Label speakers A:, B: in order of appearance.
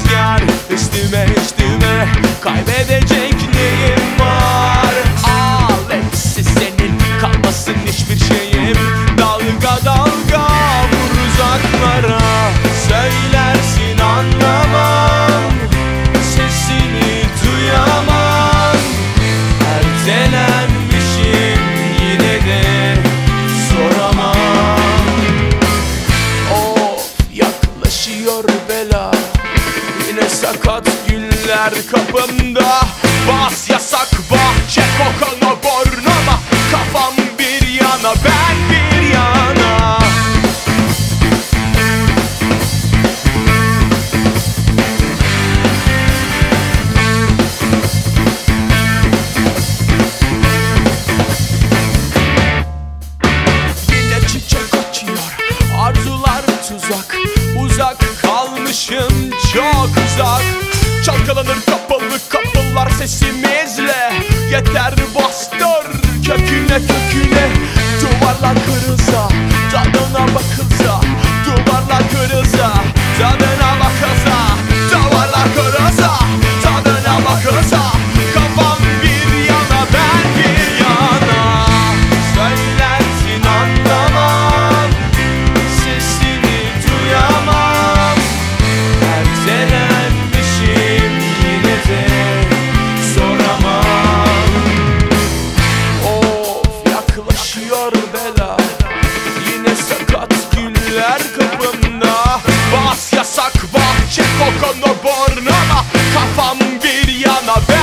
A: rüzgar Üstüme üstüme. Kaybedecek neyi sakat güller kapımda. Bas yasak bahçe kokan o bornama. Kafam bir yana ben uzak Çalkalanır kapalı kapılar sesimizle. Yeter bastır köküne köküne. Duvarlar kırılsa Tadına bakılsa yaklaşıyor bela. Yine sakat güller kapımda. Bas yasak bahçe kokonu burnuma Kafam bir yana ben